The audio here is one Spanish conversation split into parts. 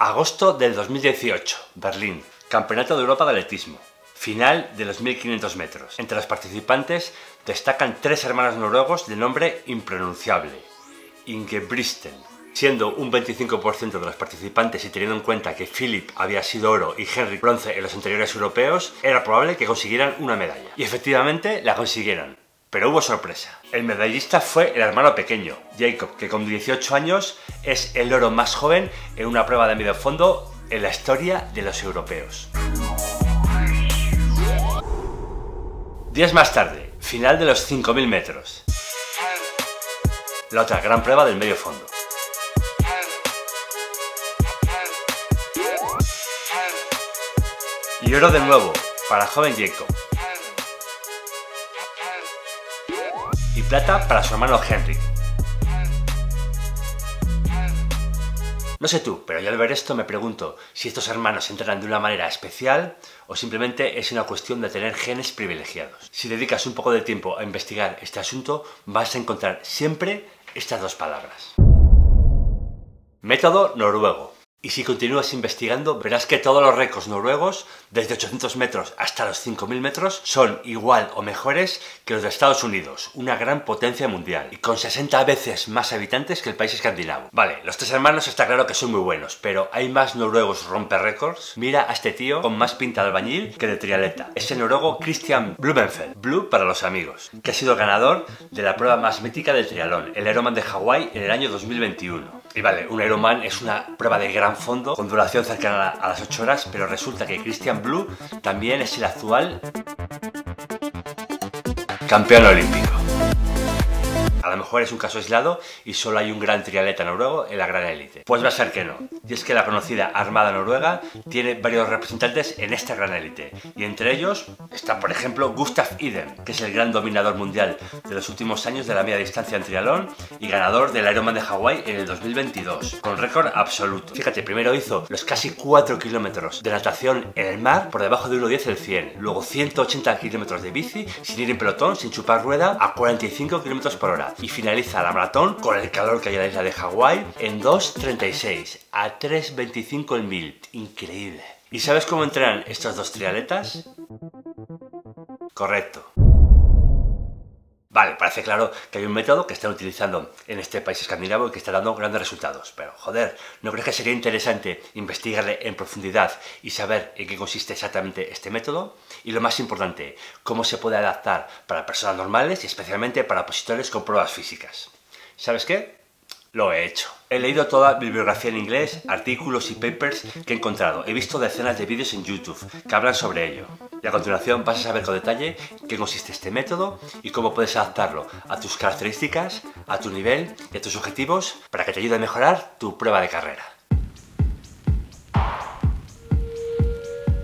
Agosto del 2018, Berlín. Campeonato de Europa de Atletismo. Final de los 1500 metros. Entre los participantes destacan tres hermanos noruegos de nombre impronunciable. Ingebristen. Siendo un 25% de los participantes y teniendo en cuenta que Philip había sido oro y Henry bronce en los anteriores europeos, era probable que consiguieran una medalla. Y efectivamente la consiguieron. Pero hubo sorpresa. El medallista fue el hermano pequeño, Jacob, que con 18 años es el oro más joven en una prueba de medio fondo en la historia de los europeos. Días más tarde, final de los 5.000 metros. La otra gran prueba del medio fondo. Y oro de nuevo, para joven Jacob. Plata para su hermano Henry. No sé tú, pero yo al ver esto me pregunto si estos hermanos se de una manera especial o simplemente es una cuestión de tener genes privilegiados. Si dedicas un poco de tiempo a investigar este asunto, vas a encontrar siempre estas dos palabras. Método noruego. Y si continúas investigando, verás que todos los récords noruegos, desde 800 metros hasta los 5000 metros, son igual o mejores que los de Estados Unidos, una gran potencia mundial, y con 60 veces más habitantes que el país escandinavo. Vale, los tres hermanos está claro que son muy buenos, pero hay más noruegos romper récords. Mira a este tío con más pinta de albañil que de trialeta. Es el noruego Christian Blumenfeld, Blue para los amigos, que ha sido ganador de la prueba más mítica del trialón, el Ironman de Hawái en el año 2021. Y vale, un Ironman es una prueba de gran fondo con duración cercana a las 8 horas, pero resulta que Christian Blue también es el actual campeón olímpico. A lo mejor es un caso aislado y solo hay un gran triatleta noruego en la gran élite. Pues va a ser que no. Y es que la conocida Armada Noruega tiene varios representantes en esta gran élite. Y entre ellos está, por ejemplo, Gustav Iden, que es el gran dominador mundial de los últimos años de la media distancia en triatlón y ganador del Ironman de Hawái en el 2022, con récord absoluto. Fíjate, primero hizo los casi 4 kilómetros de natación en el mar por debajo de 1.10 el 100, luego 180 kilómetros de bici sin ir en pelotón, sin chupar rueda, a 45 kilómetros por hora y finaliza la maratón con el calor que hay en la isla de Hawái en 2.36 a 3.25 el mil. Increíble. ¿Y sabes cómo entrenan estos dos triatletas? Correcto. Vale, parece claro que hay un método que están utilizando en este país escandinavo y que está dando grandes resultados. Pero, joder, ¿no crees que sería interesante investigarle en profundidad y saber en qué consiste exactamente este método? Y lo más importante, cómo se puede adaptar para personas normales y especialmente para opositores con pruebas físicas. ¿Sabes qué? Lo he hecho. He leído toda bibliografía en inglés, artículos y papers que he encontrado. He visto decenas de vídeos en YouTube que hablan sobre ello. Y a continuación vas a saber con detalle qué consiste este método y cómo puedes adaptarlo a tus características, a tu nivel y a tus objetivos para que te ayude a mejorar tu prueba de carrera.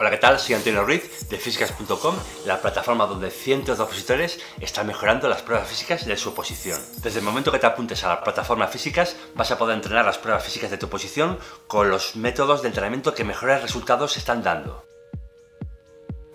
Hola, ¿qué tal? Soy Antonio Ruiz de físicas.com, la plataforma donde cientos de opositores están mejorando las pruebas físicas de su oposición. Desde el momento que te apuntes a la plataforma Físicas, vas a poder entrenar las pruebas físicas de tu oposición con los métodos de entrenamiento que mejores resultados están dando.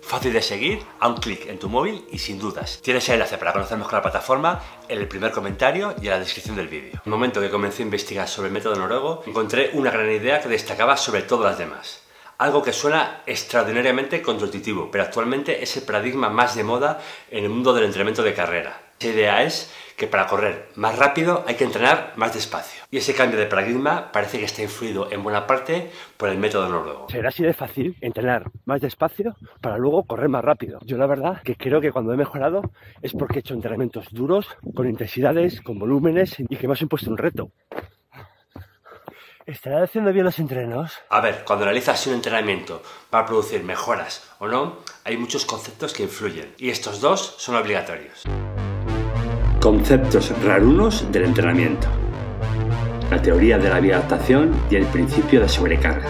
Fácil de seguir, a un clic en tu móvil y sin dudas. Tienes el enlace para conocer mejor la plataforma en el primer comentario y en la descripción del vídeo. En el momento que comencé a investigar sobre el método noruego, encontré una gran idea que destacaba sobre todas las demás algo que suena extraordinariamente contraintuitivo, pero actualmente es el paradigma más de moda en el mundo del entrenamiento de carrera. La idea es que para correr más rápido hay que entrenar más despacio. Y ese cambio de paradigma parece que está influido en buena parte por el método noruego. Será así de fácil entrenar más despacio para luego correr más rápido. Yo la verdad que creo que cuando he mejorado es porque he hecho entrenamientos duros, con intensidades, con volúmenes y que me has impuesto un reto. ¿Estará haciendo bien los entrenos? A ver, cuando analizas un entrenamiento para producir mejoras o no, hay muchos conceptos que influyen y estos dos son obligatorios. Conceptos rarunos del entrenamiento. La teoría de la adaptación y el principio de sobrecarga.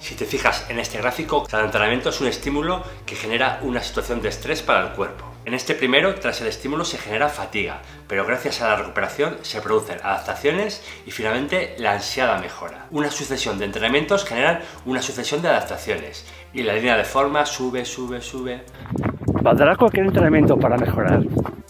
Si te fijas en este gráfico, cada entrenamiento es un estímulo que genera una situación de estrés para el cuerpo. En este primero, tras el estímulo se genera fatiga, pero gracias a la recuperación se producen adaptaciones y finalmente la ansiada mejora. Una sucesión de entrenamientos generan una sucesión de adaptaciones y la línea de forma sube, sube, sube. ¿Valdrá cualquier entrenamiento para mejorar?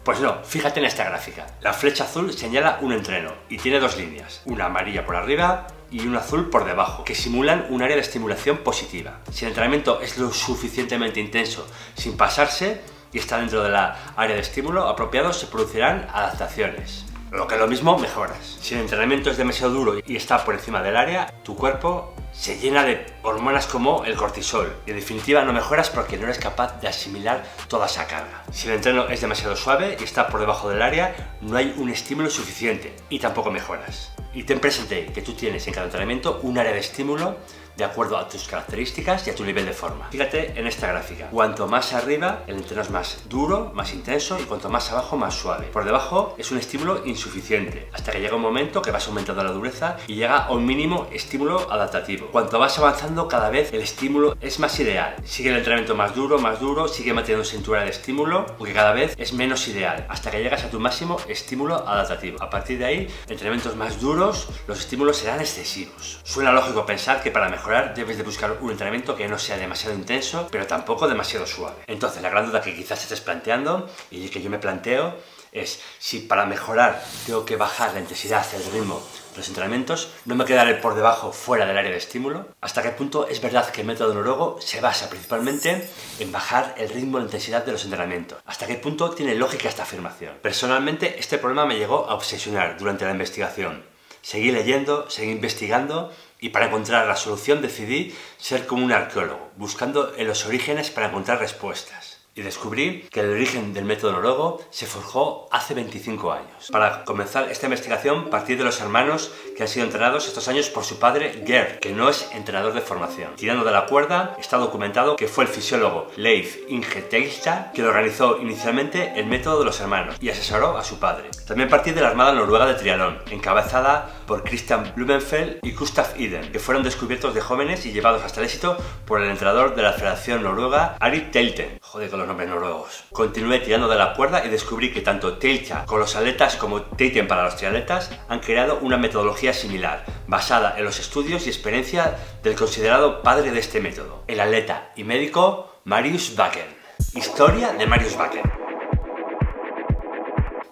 Pues no, fíjate en esta gráfica. La flecha azul señala un entreno y tiene dos líneas, una amarilla por arriba y un azul por debajo, que simulan un área de estimulación positiva. Si el entrenamiento es lo suficientemente intenso sin pasarse y está dentro de la área de estímulo apropiado, se producirán adaptaciones. Lo que es lo mismo, mejoras. Si el entrenamiento es demasiado duro y está por encima del área, tu cuerpo se llena de hormonas como el cortisol y en definitiva no mejoras porque no eres capaz de asimilar toda esa carga. Si el entreno es demasiado suave y está por debajo del área, no hay un estímulo suficiente y tampoco mejoras. Y ten presente que tú tienes en cada entrenamiento un área de estímulo de acuerdo a tus características y a tu nivel de forma. Fíjate en esta gráfica. Cuanto más arriba, el entreno es más duro, más intenso y cuanto más abajo, más suave. Por debajo es un estímulo insuficiente, hasta que llega un momento que vas aumentando la dureza y llega a un mínimo estímulo adaptativo. Cuanto vas avanzando, cada vez el estímulo es más ideal. Sigue el entrenamiento más duro, más duro, sigue manteniendo cintura de estímulo, porque cada vez es menos ideal, hasta que llegas a tu máximo estímulo adaptativo. A partir de ahí, entrenamientos más duros, los estímulos serán excesivos. Suena lógico pensar que para mejorar debes de buscar un entrenamiento que no sea demasiado intenso, pero tampoco demasiado suave. Entonces, la gran duda que quizás estés planteando y que yo me planteo es si para mejorar tengo que bajar la intensidad, el ritmo de los entrenamientos, no me quedaré por debajo fuera del área de estímulo. ¿Hasta qué punto es verdad que el método noruego se basa principalmente en bajar el ritmo, la intensidad de los entrenamientos? ¿Hasta qué punto tiene lógica esta afirmación? Personalmente, este problema me llegó a obsesionar durante la investigación. Seguí leyendo, seguí investigando y para encontrar la solución decidí ser como un arqueólogo, buscando en los orígenes para encontrar respuestas y descubrí que el origen del método noruego se forjó hace 25 años. Para comenzar esta investigación partí de los hermanos que han sido entrenados estos años por su padre Gerd, que no es entrenador de formación. Tirando de la cuerda está documentado que fue el fisiólogo Leif Inge Teigstad que organizó inicialmente el método de los hermanos y asesoró a su padre. También partí de la Armada Noruega de Trialón, encabezada por Christian Blumenfeld y Gustav Iden, que fueron descubiertos de jóvenes y llevados hasta el éxito por el entrenador de la Federación Noruega, Ari Telten. Joder con los noruegos. Continué tirando de la cuerda y descubrí que tanto Telcha con los atletas como Teiten para los triatletas han creado una metodología similar, basada en los estudios y experiencia del considerado padre de este método, el atleta y médico Marius Bakken. Historia de Marius Bakken.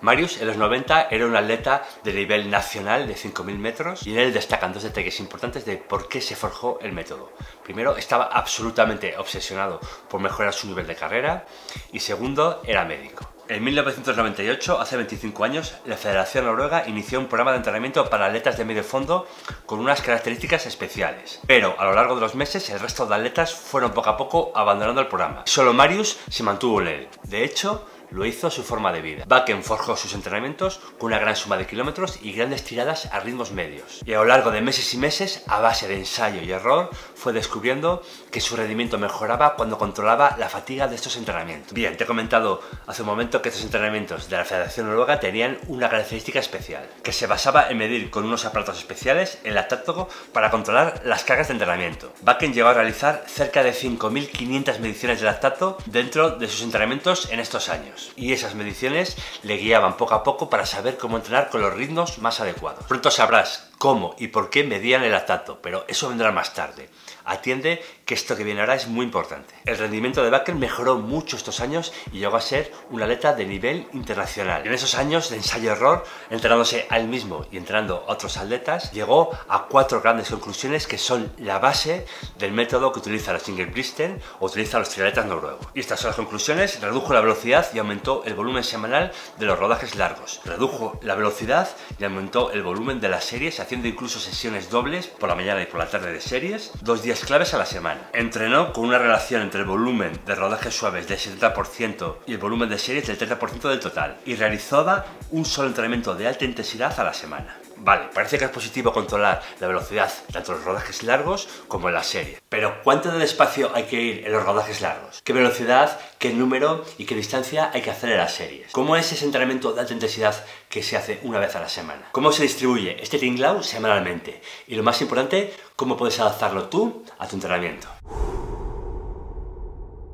Marius en los 90 era un atleta de nivel nacional de 5.000 metros y en él destacan dos detalles importantes de por qué se forjó el método. Primero, estaba absolutamente obsesionado por mejorar su nivel de carrera y segundo, era médico. En 1998, hace 25 años, la Federación Noruega inició un programa de entrenamiento para atletas de medio fondo con unas características especiales. Pero a lo largo de los meses, el resto de atletas fueron poco a poco abandonando el programa. Solo Marius se mantuvo en él. De hecho, lo hizo su forma de vida. Bakken forjó sus entrenamientos con una gran suma de kilómetros y grandes tiradas a ritmos medios. Y a lo largo de meses y meses, a base de ensayo y error, fue descubriendo que su rendimiento mejoraba cuando controlaba la fatiga de estos entrenamientos. Bien, te he comentado hace un momento que estos entrenamientos de la Federación Noruega tenían una característica especial, que se basaba en medir con unos aparatos especiales el lactato para controlar las cargas de entrenamiento. Bakken llegó a realizar cerca de 5.500 mediciones de lactato dentro de sus entrenamientos en estos años y esas mediciones le guiaban poco a poco para saber cómo entrenar con los ritmos más adecuados. Pronto sabrás cómo y por qué medían el lactato, pero eso vendrá más tarde. Atiende que esto que viene ahora es muy importante. El rendimiento de Bakken mejoró mucho estos años y llegó a ser un atleta de nivel internacional. En esos años de ensayo-error, entrenándose a él mismo y entrenando a otros atletas, llegó a cuatro grandes conclusiones que son la base del método que utiliza la Bristen o utiliza los triatletas noruegos. Y estas son las conclusiones. Redujo la velocidad y aumentó el volumen semanal de los rodajes largos. Redujo la velocidad y aumentó el volumen de las series, haciendo incluso sesiones dobles por la mañana y por la tarde de series, dos días claves a la semana. Entrenó con una relación entre el volumen de rodajes suaves del 70% y el volumen de series del 30% del total y realizaba un solo entrenamiento de alta intensidad a la semana. Vale, parece que es positivo controlar la velocidad tanto en los rodajes largos como en la serie. Pero ¿cuánto de despacio hay que ir en los rodajes largos? ¿Qué velocidad, qué número y qué distancia hay que hacer en las series? ¿Cómo es ese entrenamiento de alta intensidad que se hace una vez a la semana? ¿Cómo se distribuye este tinglau semanalmente? Y lo más importante, ¿cómo puedes adaptarlo tú a tu entrenamiento?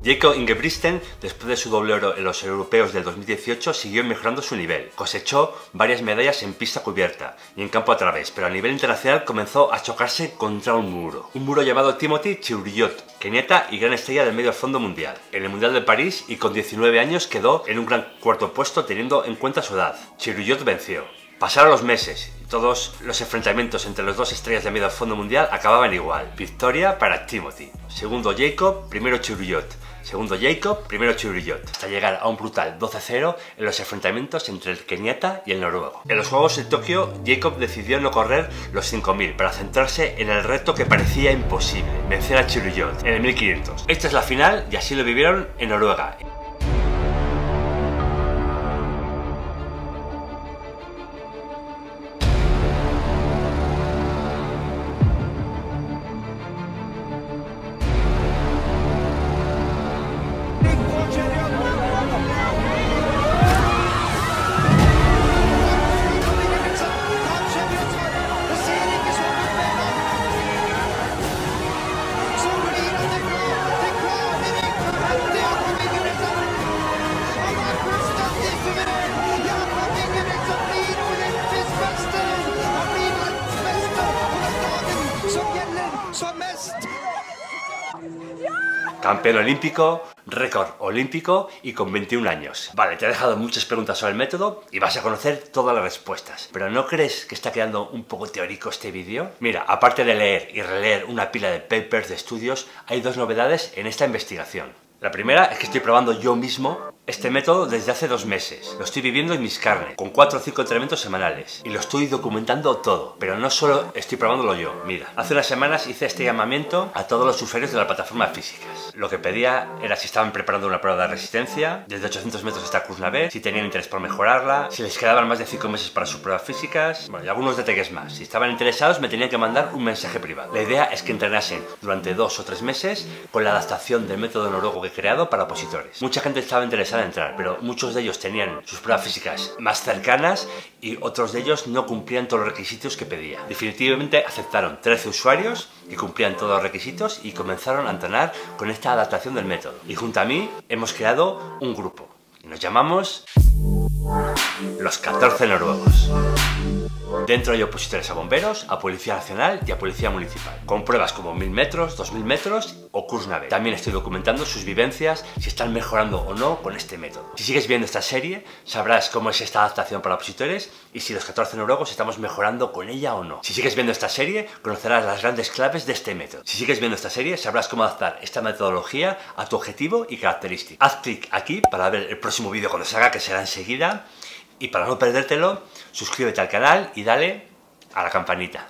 Jacob Ingebrigtsen, después de su doble oro en los europeos del 2018, siguió mejorando su nivel. Cosechó varias medallas en pista cubierta y en campo a través, pero a nivel internacional comenzó a chocarse contra un muro. Un muro llamado Timothy Cheruiyot, keniata y gran estrella del medio fondo mundial. En el Mundial de París y con 19 años quedó en un gran cuarto puesto teniendo en cuenta su edad. Cheruiyot venció. Pasaron los meses y todos los enfrentamientos entre los dos estrellas de medio fondo mundial acababan igual. Victoria para Timothy. Segundo Jacob, primero Churuyot. Segundo Jacob, primero Churuyot. Hasta llegar a un brutal 12-0 en los enfrentamientos entre el keniata y el noruego. En los Juegos de Tokio, Jacob decidió no correr los 5000 para centrarse en el reto que parecía imposible, vencer a Churuyot en el 1500. Esta es la final y así lo vivieron en Noruega. Campeón olímpico, récord olímpico y con 21 años. Vale, te he dejado muchas preguntas sobre el método y vas a conocer todas las respuestas. Pero ¿no crees que está quedando un poco teórico este vídeo? Mira, aparte de leer y releer una pila de papers de estudios, hay dos novedades en esta investigación. La primera es que estoy probando yo mismo este método desde hace dos meses. Lo estoy viviendo en mis carnes, con 4 o 5 entrenamientos semanales. Y lo estoy documentando todo. Pero no solo estoy probándolo yo. Mira, hace unas semanas hice este llamamiento a todos los usuarios de la plataforma físicas. Lo que pedía era si estaban preparando una prueba de resistencia, desde 800 metros hasta Kuznavet, si tenían interés por mejorarla, si les quedaban más de 5 meses para sus pruebas físicas, bueno, y algunos detalles más. Si estaban interesados me tenían que mandar un mensaje privado. La idea es que entrenasen durante 2 o 3 meses con la adaptación del método noruego que he creado para opositores. Mucha gente estaba interesada en entrar, pero muchos de ellos tenían sus pruebas físicas más cercanas y otros de ellos no cumplían todos los requisitos que pedía. Definitivamente aceptaron 13 usuarios que cumplían todos los requisitos y comenzaron a entrenar con esta adaptación del método. Y junto a mí hemos creado un grupo y nos llamamos los 14 noruegos. Dentro hay opositores a bomberos, a Policía Nacional y a Policía Municipal, con pruebas como 1000 metros, 2000 metros o Kursnave. También estoy documentando sus vivencias, si están mejorando o no con este método. Si sigues viendo esta serie, sabrás cómo es esta adaptación para opositores y si los 14 noruegos estamos mejorando con ella o no. Si sigues viendo esta serie, conocerás las grandes claves de este método. Si sigues viendo esta serie, sabrás cómo adaptar esta metodología a tu objetivo y características. Haz clic aquí para ver el próximo vídeo cuando salga, que será enseguida. Y para no perdértelo, suscríbete al canal y dale a la campanita.